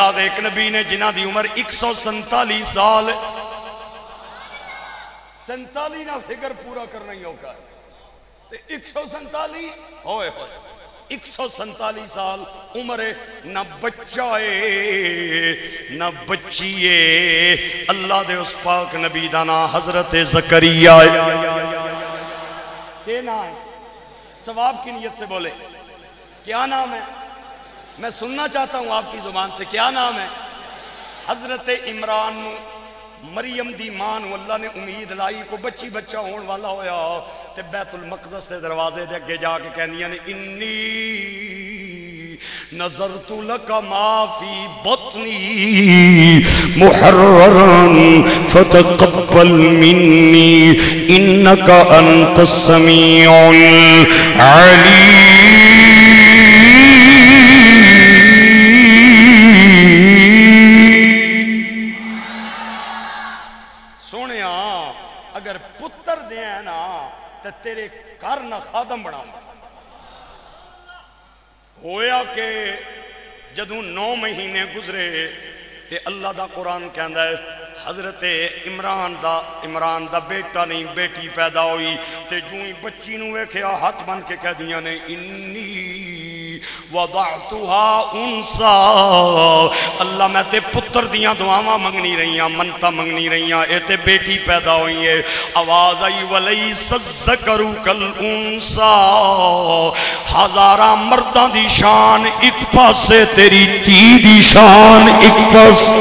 اللہ دے ایک نبی نے جنہ دی عمر ایک سو سنتالی سال۔ سنتالی نہ فگر پورا کرنا ہی ہوگا ایک سو سنتالی؟ ہوئے ہوئے۔ ایک سو سنتالی سال عمر نہ بچہ ہے، نہ بچی ہے۔ اللہ دے اس پاک نبی دانا حضرت زکریہ کہ نام ہے؟ ثواب کی نیت سے بولے۔ کیا نام ہے؟ میں سننا چاہتا ہوں آپ کی زبان سے کیا نام ہے؟ حضرت عمران نو مریم دی ماں نو اللہ نے امید لائی کو بچی بچہ ہون والا ہویا تے بیت المقدس دے دروازے دے اگے جا کے کہندیاں نے انی نظرت لک ما فی بطنی محررا فتقبل مني إنك أنت السميع العليم تیرے گھر نہ خادم بناؤں۔ ہویا کہ جدوں نو مہینے گزرے تے اللہ دا قرآن کہندا ہے، حضرت عمران دا عمران دا بیٹا نہیں، بیٹی پیدا ہوئی۔ تے جوں ہی بچی نو ویکھیا، ہاتھ بن کے کہہ دیاں نے انی وضعتها انسا اللہ میں تے پتر دیاں دعاواں منگنی رہیاں، منتا منگنی رہیاں، اے تے بیٹی پیدا ہوئی ہے۔ آواز آئی، ولیس الذکر کل انسا ہزارہ مردان دی شان ایک پاسے، تیری تی دی شان ایک پاسے۔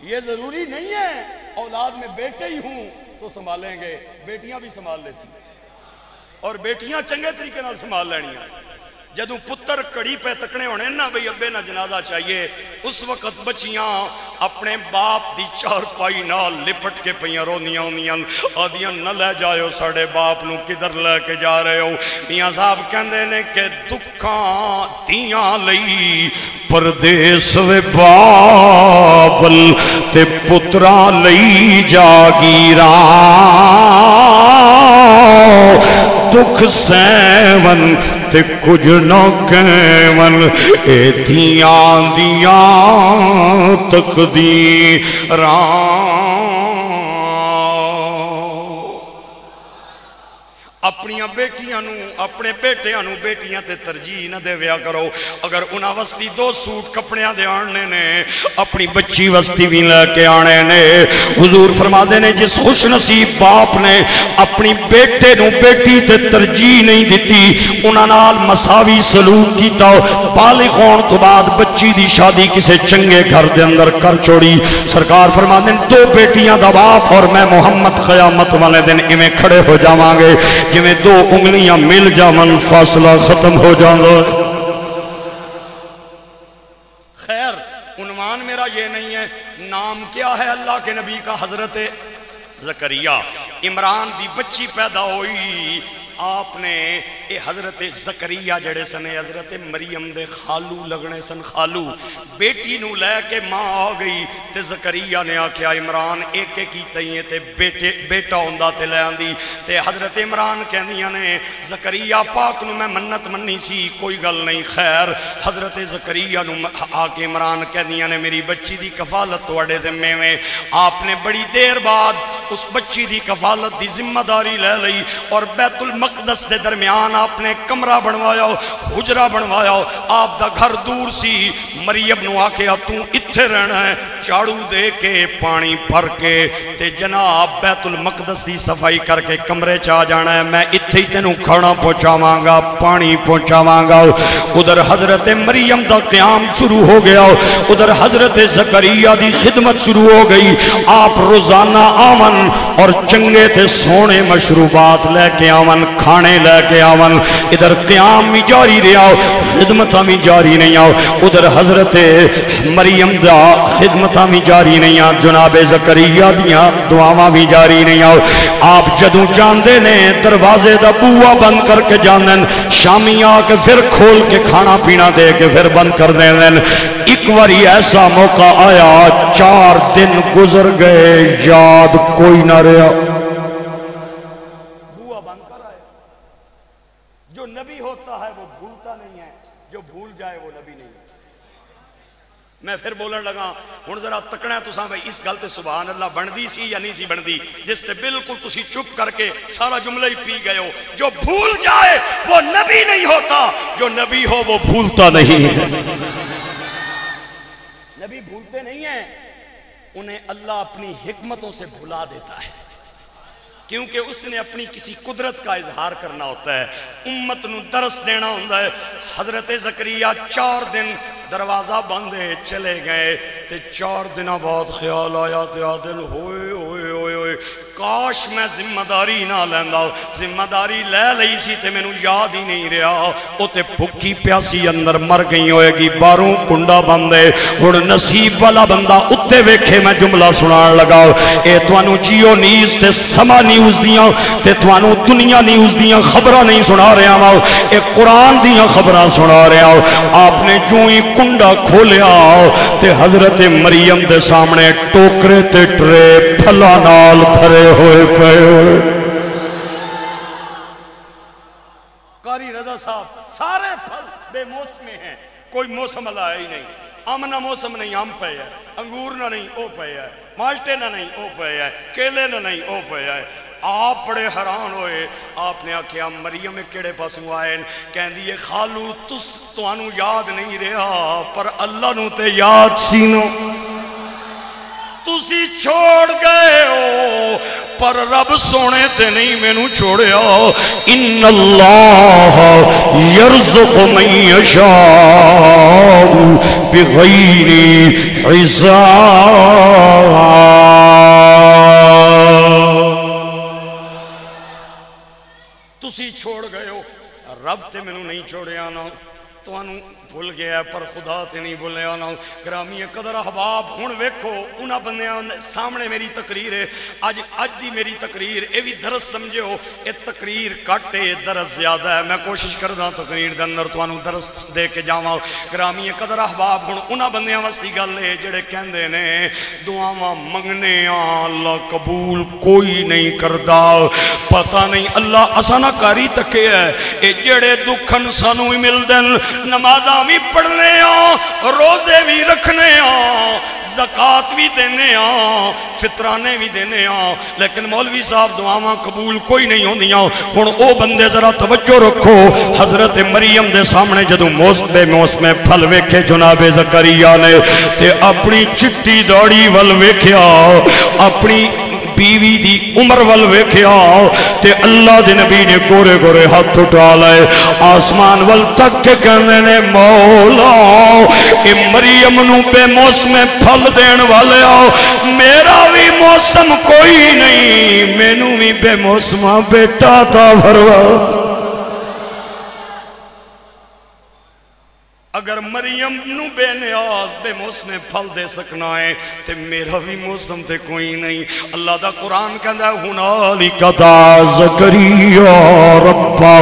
یہ ضروری نہیں ہے، اولاد میں بیٹے ہی ہوں تو سنبھالیں گے، بیٹیاں بھی سنبھال لیتی۔ ہیں اور بیٹیاں چنگے طریقے نال سنبھال لینی جدوں پتر کڑی پہ تکنے ہونے نا بھئی ابے نہ جنازہ چاہیے، اس وقت بچیاں اپنے باپ دی چار پائی نال لپٹ کے پہیاں رونیاں ہونیاں۔ آدیاں، نہ لے جائے ساڑے باپ نو کدھر لے کے جا رہے ہو؟ میاں صاحب کہندے نے کہ دکھاں دیاں لئی پردیس وے بابل تے پترا لئی جاگیراں۔ دکھ سیون تے کچھ نہ کیون اے دیاں دیاں تقدیراں اپنیاں بیٹیاں نو اپنے بیٹیاں نو بیٹیاں تے ترجیح نہ دے ویا کرو۔ اگر انہاں وستی دو سوٹ کپڑیاں دے آنے نے، اپنی بچی وستی بھی لے کے آنے نے۔ حضور فرما دے نے، جس خوش نصیب باپ نے اپنی بیٹے نو بیٹی تے ترجیح نہیں دیتی انہاں نال مساوی سلوک کیتا، بالغ ہون تو بعد بچی دی شادی کسے چنگے گھر دے اندر کر چھوڑی۔ سرکار فرما دے دو بیٹیاں دا باپ اور میں محمد قیامت والے دن ایویں کھڑے ہو جاواں گے، جویں دو انگلیاں مل جاون فاصلہ ختم ہو جاندا خیر، عنوان میرا یہ نہیں ہے، نام کیا ہے اللہ کے نبی کا حضرت زکریہ عمران دی بچی پیدا ہوئی آپ نے اے حضرت زکریہ جڑے سنے حضرت مریم دے خالو لگنے سن، خالو بیٹی نو لے کے ماں آ گئی تے زکریہ نے آکھیا، عمران، ایک ایک کی تئیے تے بیٹے، بیٹا ہوندہ تے لے آندی تے حضرت عمران کہندیاں نے زکریہ پاک نو میں منت منی سی، کوئی گل نہیں، خیر۔ حضرت زکریہ نو آ کے عمران کہندیاں نے، میری بچی دی کفالت توڑے ذمے میں آپ نے بڑی دیر بعد اس بچی دی کفالت دی ذمہ داری لے لئی اور بیت المقدس مقدس دے درمیان آپ نے کمرہ بنوایا حجرہ بنوایا آپ دا گھر دور سی۔ مریم نو آکے تو اتھے رہنا ہے چاڑو دے کے پانی پر کے تے جناب بیت المقدس دی صفائی کر کے کمرے چاہ جانا ہے۔ میں اتھے ہی تینوں کھڑا پہنچا مانگا پانی پہنچا مانگا ادھر حضرت مریم دا قیام شروع ہو گیا ادھر حضرت زکریہ دی خدمت شروع ہو گئی۔ آپ روزانہ آمن اور چنگے تے سونے مشروبات لے کے آمن کھانے لے کے آمن ادھر قیام بھی جاری رہا خدمتہ بھی جاری نہیں آؤ۔ ادھر حضرت مریم دا خدمتہ بھی جاری نہیں آؤ جناب زکریہ دیا دعاواں بھی جاری نہیں آؤ۔ آپ جدوں جاندے نے دروازے دا بوہ بند کر کے جاندن شامی آ کے پھر کھول کے کھانا پینا دے کے پھر بند کر دیں ایک واری ایسا موقع آیا، چار دن گزر گئے، یاد کوئی نہ رہا بوا بن کر آئے۔ جو نبی ہوتا ہے وہ بھولتا نہیں ہے۔ جو بھول جائے وہ نبی نہیں ہے میں پھر بولن لگا ہوں ذرا تکنا تو بھائی، اس گل تے سبحان اللہ بنتی سی یا نہیں سی بنتی؟ جس تے بالکل تسی چپ کر کے سارا جملہ ہی پی گئے ہو۔ جو بھول جائے وہ نبی نہیں ہوتا۔ جو نبی ہو وہ بھولتا نہیں۔ ہے نبی بھولتے نہیں ہیں۔ انہیں اللہ اپنی حکمتوں سے بھلا دیتا ہے۔ کیونکہ اس نے اپنی کسی قدرت کا اظہار کرنا ہوتا ہے۔ امت نو درس دینا ہوتا ہے۔ حضرت زکریہ چار دن دروازہ بندے چلے گئے۔ تے چار دنہ بعد خیال آیا تے آدن ہوئے ہوئے ہوئے ہوئے۔ کاش میں ذمہ داری نہ لیندہ ذمہ داری لے لئی سی تے میں یاد ہی نہیں رہا۔ او تے بھکی پیاسی اندر مر گئی ہوئے گی باروں کنڈا بندے اور نصیب والا بندہ اتے ویکھے میں جملہ سنان لگا۔ اے توانو جیو نیز تے سما نیوز دیاں، تے توانو دنیا نیوز دیاں خبرہ نہیں سنا رہا ہوں اے قرآن دیاں خبرہ سنا رہا۔ ہوں آپ نے جو ہی کنڈا کھولیا، تے حضرت مریم دے سامنے ٹوکرے تے ٹرے پھلا نال پھرے ہوئے پے ہوئے کاری رضا صاحب، سارے پھل بے موسم ہیں، کوئی موسم اللہ ہی نہیں۔ آم نہ موسم نہیں، آم پہ ہے۔ انگور نہ نہیں، او پہ ہے۔ مالٹے نہ نہیں، او پہ ہے۔ کیلے نہ نہیں، او پہ ہے۔ آپ بڑے حران ہوئے۔ آپ نے آکھیا، مریم کیڑے پاسوں آئے کہن دیئے خالو، تس تو آنو یاد نہیں رہا، پر اللہ نو تے یاد سینو تسی چھوڑ گئے ہو پر رب سونے تے نہیں میں نو چھوڑے ہو ان اللہ یرزق من یشاء بغیر حساب۔ تسی چھوڑ گئے ہو، رب تے میں نو نہیں چھوڑے آنا تو انو بھول گیا ہے، پر خدا تے نہیں بھولے آنا گرامی قدر احباب، ہون ویکھو انہا بندیاں سامنے میری تقریر ہے۔ آج آج دی میری تقریر، اے بھی درس سمجھے ہو اے تقریر کٹے درس زیادہ ہے۔ میں کوشش کردہ تقریر دے اندر تو انو درس دے کے جاؤں گرامی قدر احباب ہون انہا بندیاں وستی گل ہے، جڑے کہندے نے، دعاواں منگنے اللہ قبول کوئی نہیں کردہ پتہ نہیں اللہ اسانہ کاری تکے ہے۔ اے جڑے دکھن سانو ہی مل دن نمازاں بھی پڑھنے آن روزے بھی رکھنے آن زکاة بھی دینے آن فطرانے بھی دینے آن لیکن مولوی صاحب دعاواں قبول کوئی نہیں ہوں دیاں ہون او بندے ذرا توجہ رکھو۔ حضرت مریم دے سامنے جدو موسم بے موسم پھل ویکھے جناب زکریہ نے، تے اپنی چٹی داڑی ول ویکھیا، اپنی بیوی دی عمر ول ویکھیا تے اللہ دے نبی نے گورے گورے ہاتھ اٹھا لائے۔ آسمان ول تک کے کہنے نے، مولا، اے مریم نو بے موسم پھل دین والے آؤ۔ میرا بھی موسم کوئی نہیں میں نو بھی بے موسمہ بیٹا تا بھروا اگر مریم نو بے نیاز بے موسم پھل دے سکنا ہے، تے میرا بھی موسم تے کوئی نہیں۔ اللہ دا قرآن کہندہ ہے، ہنالک دا زکریہ ربا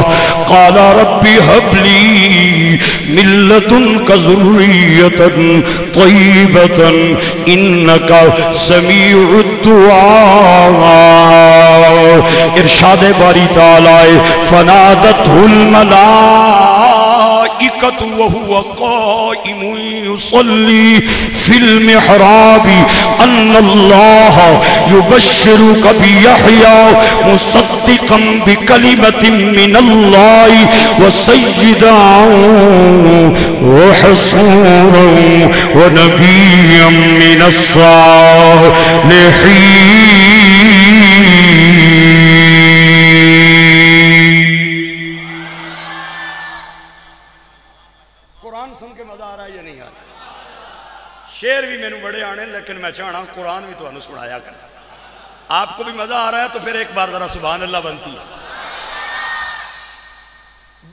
قال ربی حبلی ملتن کا ذریتا طیبتا انکا سمیع الدعا۔ ارشاد باری تعالی فنادت الملائکہ وهو قائم يصلي في المحراب. أن الله يبشرك بيحيى مصدقا بكلمة من الله وسيدا وحصورا ونبيا من الصالحين. شیر بھی میں نے بڑے آنے لیکن میں چاہنا قرآن بھی تو انہوں سنایا کر آپ کو بھی مزہ آ رہا ہے تو پھر ایک بار ذرا سبحان اللہ بنتی ہے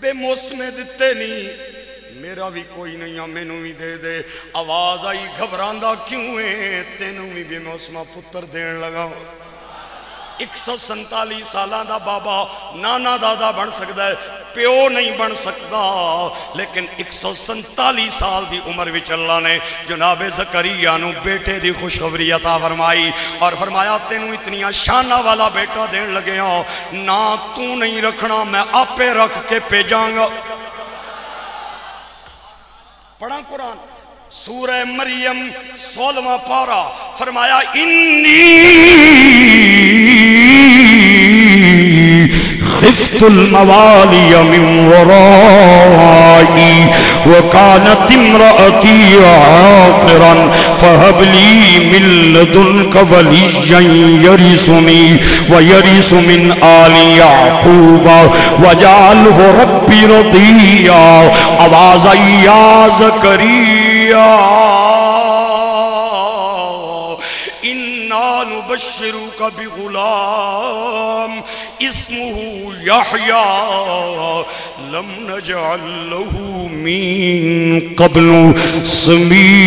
بے موسم دیتے نہیں میرا بھی کوئی نہیں میں نو بھی دے دے آواز آئی گھبراندہ کیوں ہے تینوں بھی بے موسمہ پتر دین لگا ایک سو پیو نہیں بن سکتا۔ لیکن ایک سو سنتالی سال دی عمر بھی اللہ نے جناب زکریہ نو بیٹے دی خوشخبری عطا فرمائی اور فرمایا، تینوں اتنی شانہ والا بیٹا دین لگے ہوں نہ تو نہیں رکھنا، میں آپے رکھ کے پہ جاؤں گا۔ پڑھا قرآن۔ سورہ مریم، سولہواں پارا فرمایا، انی خفت الموالي من ورائي، وكانت امرأتي عاقرا، فهب لي من لدنك وليا يرثني، ويرث من آل يعقوب واجعله ربي رضيا آواز يا زكريا. انا نبشروك بغلام اسمه يحيى. لم نجعل له من قبل سميعا.